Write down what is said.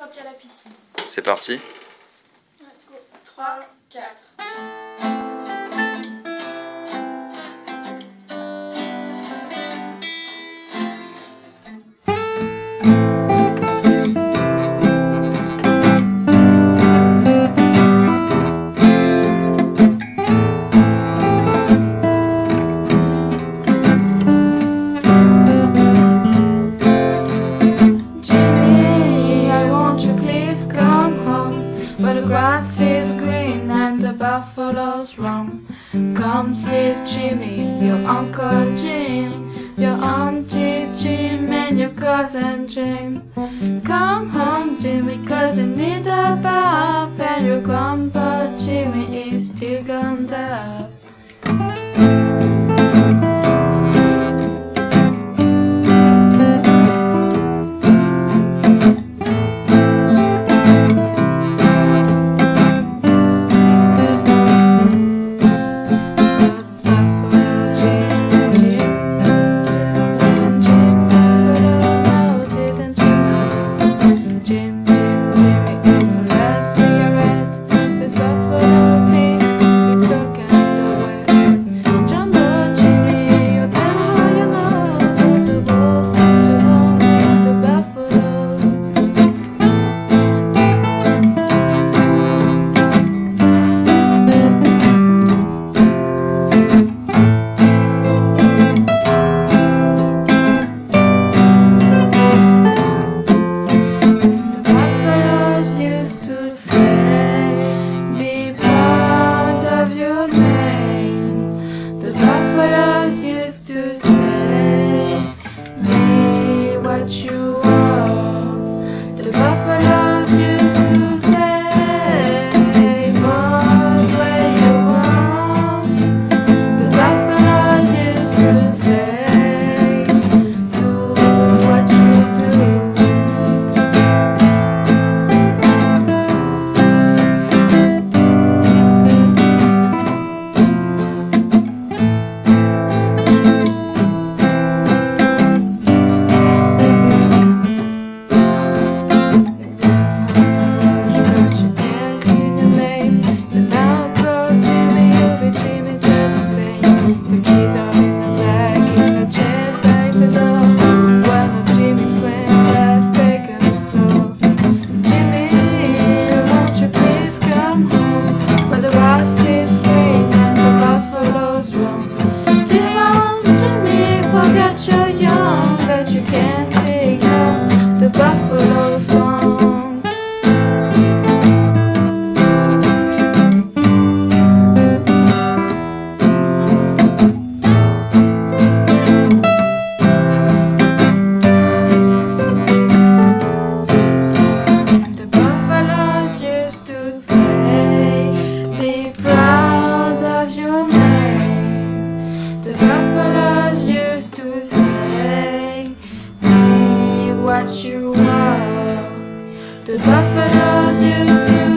Sortir la piscine. C'est parti. 3, 4. follows wrong. Come see Jimmy, your Uncle Jim, your Auntie Jim, and your cousin Jim. Come home, Jimmy, cause you need a bath, and your grandpa Jimmy is still gone there. what us used to say. Me, what you. you are. The buffaloes used to.